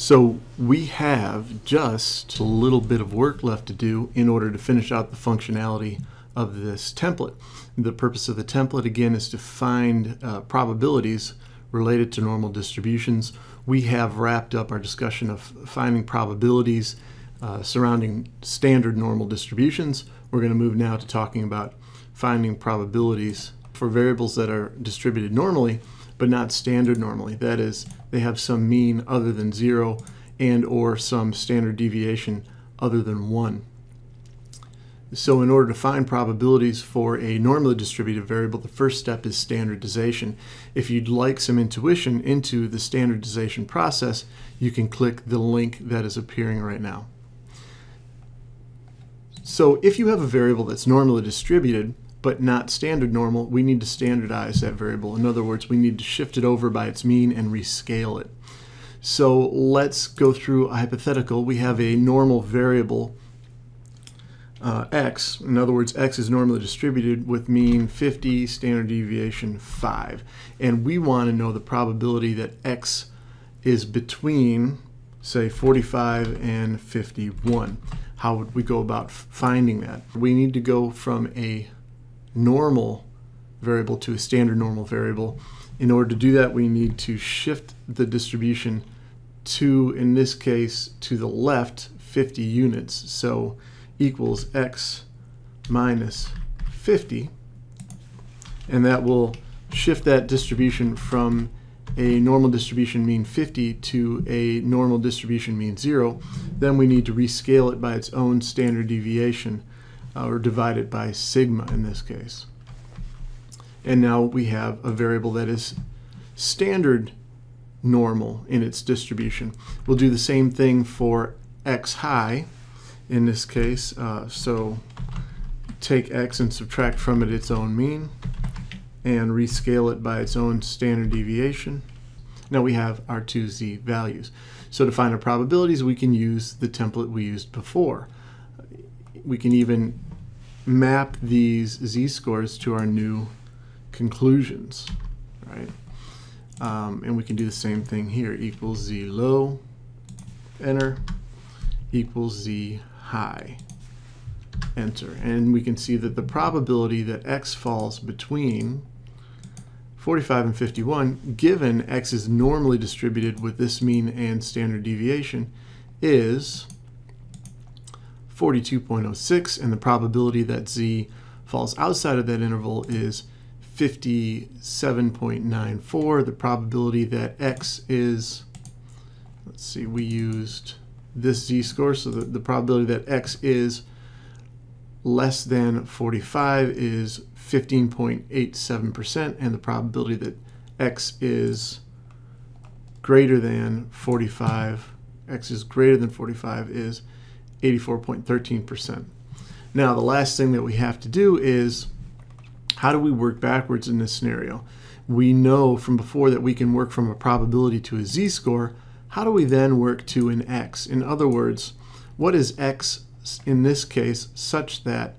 So we have just a little bit of work left to do in order to finish out the functionality of this template. The purpose of the template again is to find uh, probabilities related to normal distributions. We have wrapped up our discussion of finding probabilities uh, surrounding standard normal distributions. We're going to move now to talking about finding probabilities for variables that are distributed normally but not standard normally. That is, they have some mean other than zero and or some standard deviation other than one. So in order to find probabilities for a normally distributed variable, the first step is standardization. If you'd like some intuition into the standardization process, you can click the link that is appearing right now. So if you have a variable that's normally distributed, but not standard normal, we need to standardize that variable. In other words, we need to shift it over by its mean and rescale it. So let's go through a hypothetical. We have a normal variable uh, x. In other words, x is normally distributed with mean 50, standard deviation 5. And we want to know the probability that x is between, say, 45 and 51. How would we go about finding that? We need to go from a normal variable to a standard normal variable. In order to do that, we need to shift the distribution to, in this case, to the left 50 units. So equals x minus 50. And that will shift that distribution from a normal distribution mean 50 to a normal distribution mean 0. Then we need to rescale it by its own standard deviation uh, or divided by sigma in this case. And now we have a variable that is standard normal in its distribution. We'll do the same thing for x high in this case. Uh, so take x and subtract from it its own mean and rescale it by its own standard deviation. Now we have our two z values. So to find our probabilities, we can use the template we used before we can even map these z-scores to our new conclusions, right? Um, and we can do the same thing here, equals z low, enter, equals z high, enter. And we can see that the probability that x falls between 45 and 51, given x is normally distributed with this mean and standard deviation, is 42.06, and the probability that z falls outside of that interval is 57.94. The probability that x is, let's see, we used this z-score, so the, the probability that x is less than 45 is 15.87%, and the probability that x is greater than 45, x is greater than 45 is 84.13%. Now, the last thing that we have to do is how do we work backwards in this scenario? We know from before that we can work from a probability to a z-score. How do we then work to an x? In other words, what is x in this case such that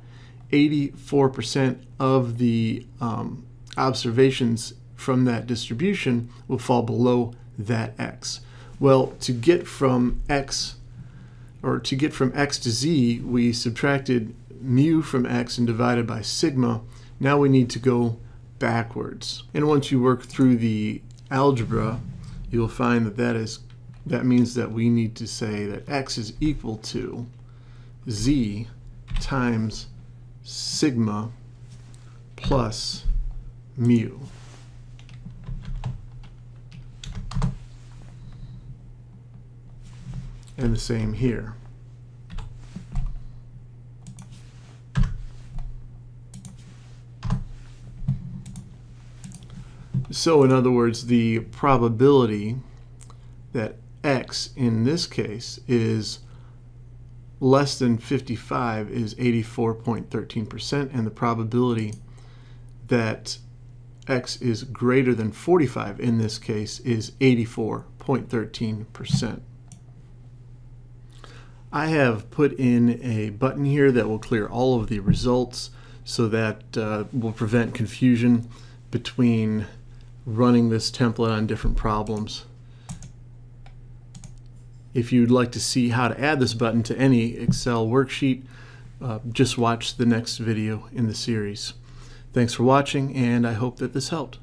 84% of the um, observations from that distribution will fall below that x? Well, to get from x or to get from x to z, we subtracted mu from x and divided by sigma. Now we need to go backwards. And once you work through the algebra, you'll find that that is that means that we need to say that x is equal to z times sigma plus mu. And the same here. So in other words, the probability that x in this case is less than 55 is 84.13% and the probability that x is greater than 45 in this case is 84.13%. I have put in a button here that will clear all of the results so that uh, will prevent confusion between running this template on different problems. If you'd like to see how to add this button to any Excel worksheet, uh, just watch the next video in the series. Thanks for watching, and I hope that this helped.